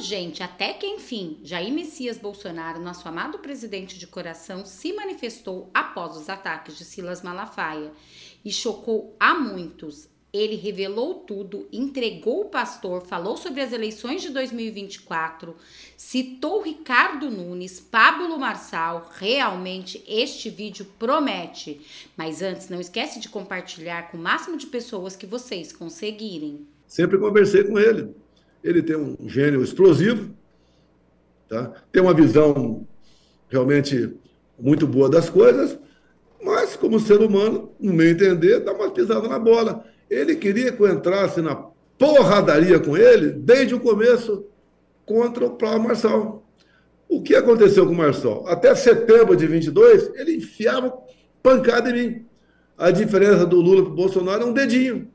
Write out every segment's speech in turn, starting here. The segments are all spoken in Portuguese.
urgente até que, enfim, Jair Messias Bolsonaro, nosso amado presidente de coração, se manifestou após os ataques de Silas Malafaia e chocou a muitos. Ele revelou tudo, entregou o pastor, falou sobre as eleições de 2024, citou Ricardo Nunes, Pablo Marçal. Realmente este vídeo promete. Mas antes, não esquece de compartilhar com o máximo de pessoas que vocês conseguirem. Sempre conversei com ele. Ele tem um gênio explosivo, tá? tem uma visão realmente muito boa das coisas, mas como ser humano, no meu entender, dá uma pisada na bola ele queria que eu entrasse na porradaria com ele desde o começo contra o Paulo Marçal. O que aconteceu com o Marçal? Até setembro de 22, ele enfiava pancada em mim. A diferença do Lula para o Bolsonaro é um dedinho.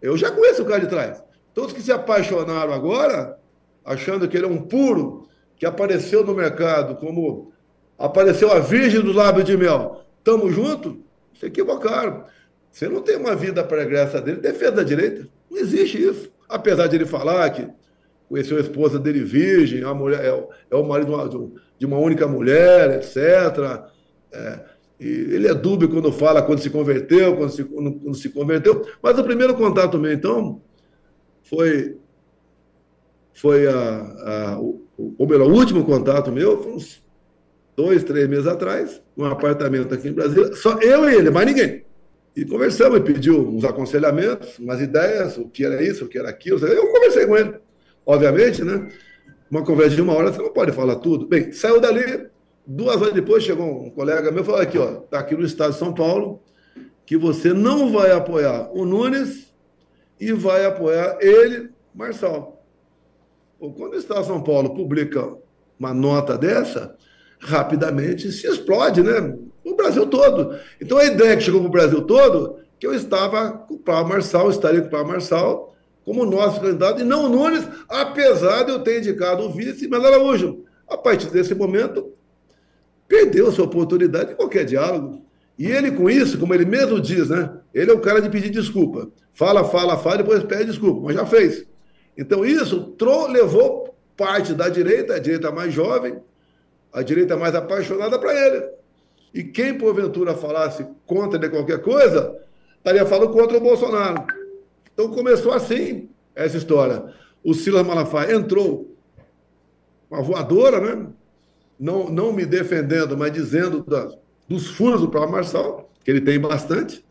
Eu já conheço o cara de trás. Todos que se apaixonaram agora, achando que ele é um puro, que apareceu no mercado como apareceu a virgem do lábio de mel, tamo junto, se equivocaram. Você não tem uma vida pregressa dele, defesa da direita. Não existe isso. Apesar de ele falar que conheceu a esposa dele virgem, a mulher, é, é o marido de uma, de uma, única mulher, etc. É, ele é dúbio quando fala quando se converteu, quando se, quando, quando se converteu. Mas o primeiro contato meu, então, foi, foi a, a, o, o, meu, o último contato meu, foi uns dois, três meses atrás, num apartamento aqui em Brasília. Só eu e ele, mais ninguém. E conversamos, ele pediu uns aconselhamentos, umas ideias, o que era isso, o que era aquilo. Eu conversei com ele, obviamente, né? Uma conversa de uma hora, você não pode falar tudo. Bem, saiu dali, duas horas depois chegou um colega meu e falou: aqui, ó, tá aqui no estado de São Paulo, que você não vai apoiar o Nunes e vai apoiar ele, Marçal. Quando o Estado de São Paulo publica uma nota dessa, rapidamente se explode, né? no Brasil todo. Então a ideia que chegou para o Brasil todo, que eu estava com o Paulo Marçal, estaria com o Paulo Marçal como nosso candidato, e não o Nunes, apesar de eu ter indicado o vice Melo Araújo. A partir desse momento, perdeu sua oportunidade de qualquer diálogo. E ele, com isso, como ele mesmo diz, né? Ele é o cara de pedir desculpa. Fala, fala, fala, depois pede desculpa, mas já fez. Então, isso levou parte da direita, a direita mais jovem, a direita mais apaixonada para ele. E quem, porventura, falasse contra de qualquer coisa, estaria falando contra o Bolsonaro. Então começou assim essa história. O Silas Malafaia entrou, uma voadora, né? Não, não me defendendo, mas dizendo das, dos furos do Paulo Marçal, que ele tem bastante,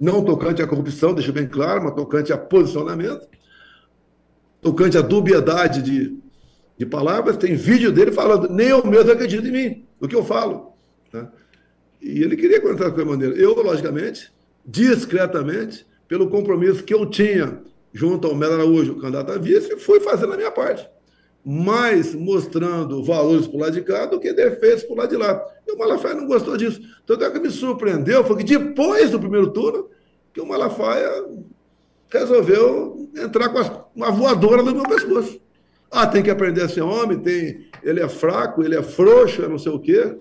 não tocante à corrupção, deixa bem claro, mas tocante a posicionamento, tocante à dubiedade de, de palavras. Tem vídeo dele falando, nem eu mesmo acredito em mim, no que eu falo. Né? E ele queria contar de qualquer maneira. Eu, logicamente, discretamente, pelo compromisso que eu tinha junto ao Melo Araújo, candidato a vice, fui fazendo a minha parte. Mais mostrando valores por lado de cá do que defeitos por lado de lá. E o Malafaia não gostou disso. Tanto é que me surpreendeu foi que depois do primeiro turno, que o Malafaia resolveu entrar com uma voadora no meu pescoço. Ah, tem que aprender a ser homem, tem, ele é fraco, ele é frouxo, não sei o quê.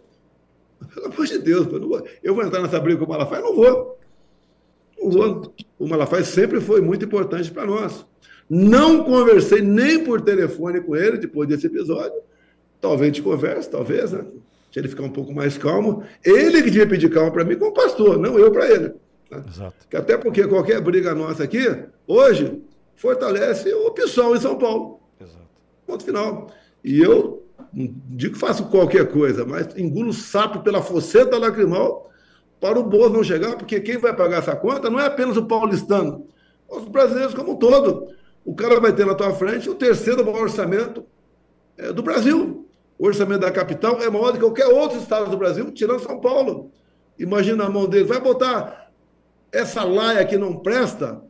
Pelo amor de Deus, eu, vou, eu vou entrar nessa briga com o Malafaia? Não vou. Não vou. O Malafaia sempre foi muito importante para nós. Não conversei nem por telefone com ele depois desse episódio. Talvez te converse, talvez, né? Deixa ele ficar um pouco mais calmo. Ele que devia pedir calma para mim como pastor, não eu para ele. Né? Exato. Que até porque qualquer briga nossa aqui, hoje, fortalece o PSOL em São Paulo. Exato. Ponto final. E eu não digo que faço qualquer coisa, mas engulo sapo pela foceta lacrimal para o bolso não chegar, porque quem vai pagar essa conta não é apenas o paulistano, os brasileiros como um todo. O cara vai ter na tua frente o terceiro maior orçamento é, do Brasil. O orçamento da capital é maior do que qualquer outro estado do Brasil, tirando São Paulo. Imagina a mão dele. Vai botar essa laia que não presta,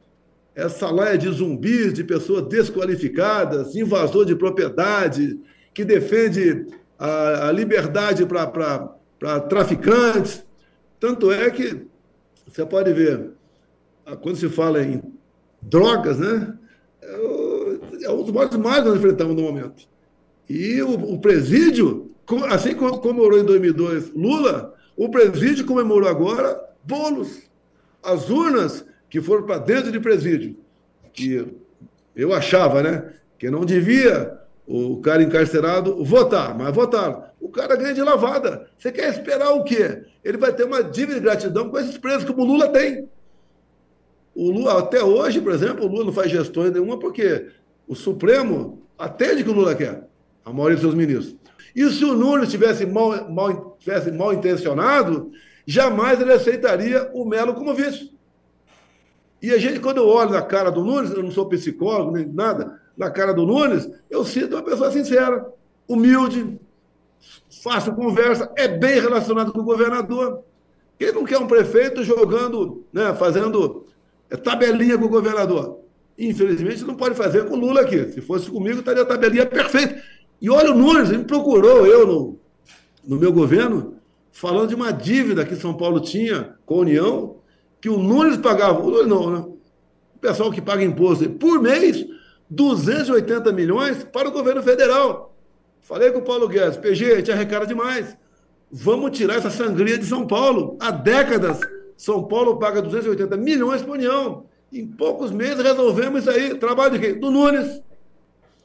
essa laia de zumbis, de pessoas desqualificadas, invasor de propriedade, que defende a, a liberdade para traficantes. Tanto é que você pode ver, quando se fala em drogas, né? É, um dos maiores males que nós enfrentamos no momento. E o, o presídio, assim como comemorou em 2002 Lula, o presídio comemorou agora bolos. As urnas que foram para dentro de presídio. Que eu achava, né? Que não devia o cara encarcerado votar, mas votaram. O cara ganha de lavada. Você quer esperar o quê? Ele vai ter uma dívida de gratidão com esses presos, como o Lula tem. O Lula, até hoje, por exemplo, o Lula não faz gestões nenhuma porque o Supremo atende o que o Lula quer, a maioria dos seus ministros. E se o Nunes tivesse mal, mal, tivesse mal intencionado, jamais ele aceitaria o Melo como vice. E a gente, quando eu olho na cara do Nunes, eu não sou psicólogo nem nada, na cara do Nunes, eu sinto uma pessoa sincera, humilde, fácil conversa, é bem relacionado com o governador. Quem não quer um prefeito jogando, né, fazendo é, tabelinha com o governador? Infelizmente, não pode fazer com o Lula aqui. Se fosse comigo, estaria a tabelinha perfeita. E olha o Nunes, ele me procurou, eu, no, no meu governo, falando de uma dívida que São Paulo tinha com a União, que o Nunes pagava, o Nunes não, né? O pessoal que paga imposto por mês, 280 milhões para o governo federal. Falei com o Paulo Guedes, PG, a gente arrecada demais. Vamos tirar essa sangria de São Paulo. Há décadas, São Paulo paga 280 milhões para a União. Em poucos meses resolvemos isso aí. Trabalho de quem? Do Nunes.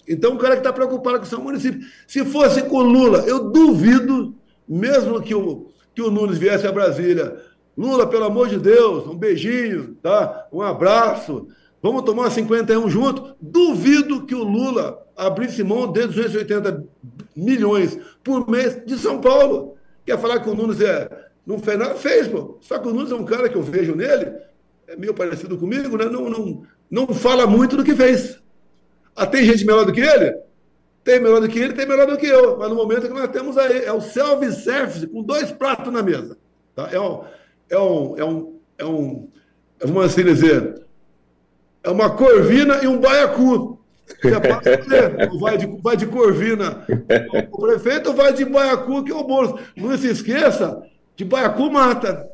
Então, o cara que está preocupado com o seu município. Se fosse com o Lula, eu duvido, mesmo que o, que o Nunes viesse a Brasília. Lula, pelo amor de Deus, um beijinho, tá? um abraço. Vamos tomar 51 junto? Duvido que o Lula abrisse mão de 280 milhões por mês de São Paulo. Quer falar que o Nunes é, não fez nada? Fez, pô. Só que o Nunes é um cara que eu vejo nele, é meio parecido comigo, né? não, não, não fala muito do que fez. Ah, tem gente melhor do que ele? Tem melhor do que ele, tem melhor do que eu. Mas no momento que nós temos aí, é o self-service com dois pratos na mesa. Tá? É, um, é, um, é, um, é um, vamos assim dizer, é uma corvina e um baiacu. Você. Vai de, vai de corvina o prefeito vai de baiacu, que é o Boulos. Não se esqueça que baiacu mata.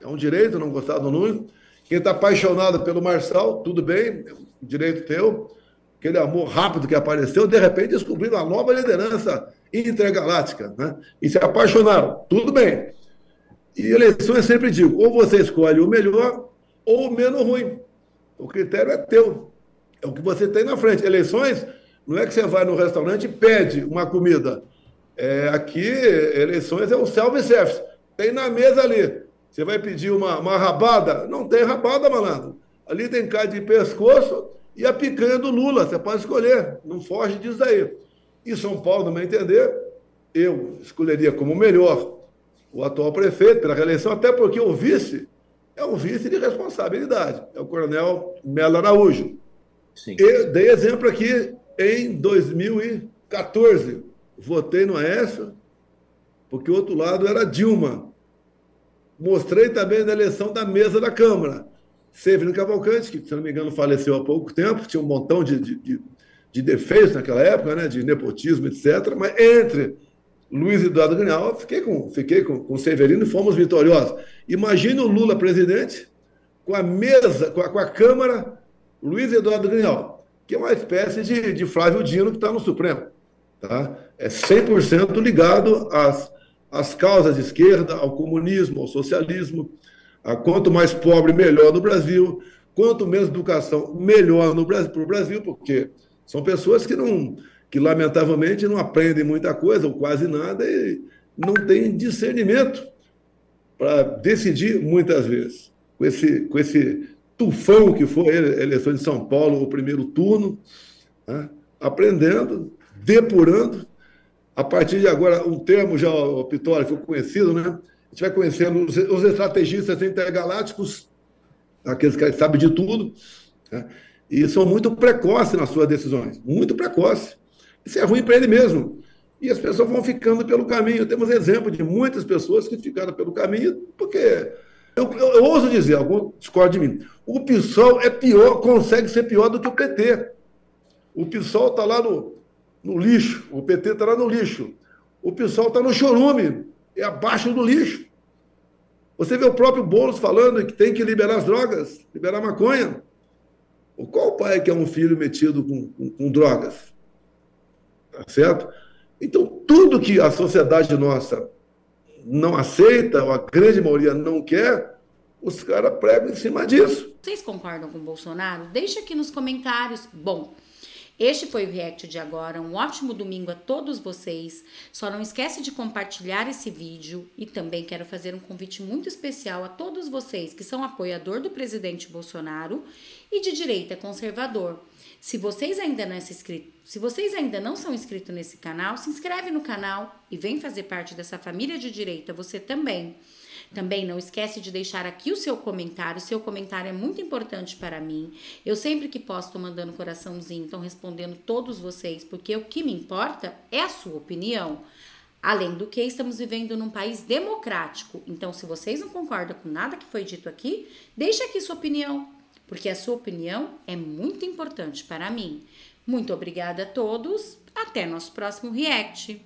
É um direito não gostar do Nunes. Quem está apaixonado pelo Marçal, tudo bem, é direito teu. Aquele amor rápido que apareceu, de repente descobriram a nova liderança intergaláctica. Né? E se apaixonaram, tudo bem. E eleições sempre digo, ou você escolhe o melhor ou o menos ruim. O critério é teu. É o que você tem na frente. Eleições, não é que você vai no restaurante e pede uma comida. É, aqui, eleições é o self-service. Tem na mesa ali. Você vai pedir uma, uma rabada? Não tem rabada, malandro. Ali tem carne de pescoço e a picanha do Lula. Você pode escolher. Não foge disso daí. E São Paulo, no meu entender, eu escolheria como melhor o atual prefeito pela reeleição, até porque o vice é um vice de responsabilidade, é o coronel Melo Araújo. Sim. Eu dei exemplo aqui em 2014. Votei no Aécio, porque o outro lado era Dilma. Mostrei também na eleição da mesa da Câmara. Severino Cavalcante, que, se não me engano, faleceu há pouco tempo, tinha um montão de, de, de, de defeitos naquela época, né, de nepotismo, etc. Mas entre Luiz Eduardo Grinal, fiquei com, fiquei com, com Severino e fomos vitoriosos. Imagine o Lula presidente com a mesa, com a, com a Câmara, Luiz Eduardo Grinal, que é uma espécie de, de Flávio Dino que está no Supremo. Tá? É 100% ligado às, às causas de esquerda, ao comunismo, ao socialismo. A quanto mais pobre, melhor no Brasil. Quanto menos educação, melhor para o Brasil, porque são pessoas que não que lamentavelmente não aprendem muita coisa, ou quase nada, e não têm discernimento para decidir muitas vezes. Com esse, com esse tufão que foi a eleição de São Paulo, o primeiro turno, né? aprendendo, depurando. A partir de agora, um termo já, Pitório, ficou conhecido, né? A gente vai conhecendo os, os estrategistas intergalácticos, aqueles que sabem de tudo, né? e são muito precoces nas suas decisões, muito precoces. Isso é ruim para ele mesmo. E as pessoas vão ficando pelo caminho. Temos exemplo de muitas pessoas que ficaram pelo caminho, porque eu, eu, eu ouso dizer, algum discorda de mim, o PSOL é pior, consegue ser pior do que o PT. O PSOL está lá no, no lixo, o PT está lá no lixo. O PSOL está no chorume, é abaixo do lixo. Você vê o próprio Boulos falando que tem que liberar as drogas, liberar maconha. Qual pai que é um filho metido com, com, com drogas? Tá certo? Então, tudo que a sociedade nossa não aceita, ou a grande maioria não quer, os caras pregam em cima disso. Vocês concordam com o Bolsonaro? Deixa aqui nos comentários. Bom, Este foi o React de agora. Um ótimo domingo a todos vocês. Só não esquece de compartilhar esse vídeo e também quero fazer um convite muito especial a todos vocês que são apoiador do presidente Bolsonaro e de direita conservador. Se vocês ainda não são inscritos, se vocês ainda não são inscritos nesse canal, se inscreve no canal e vem fazer parte dessa família de direita você também. Também não esquece de deixar aqui o seu comentário. O seu comentário é muito importante para mim. Eu sempre que posto estou mandando coraçãozinho, estão respondendo todos vocês, porque o que me importa é a sua opinião. Além do que, estamos vivendo num país democrático. Então, se vocês não concordam com nada que foi dito aqui, deixe aqui sua opinião, porque a sua opinião é muito importante para mim. Muito obrigada a todos. Até nosso próximo react.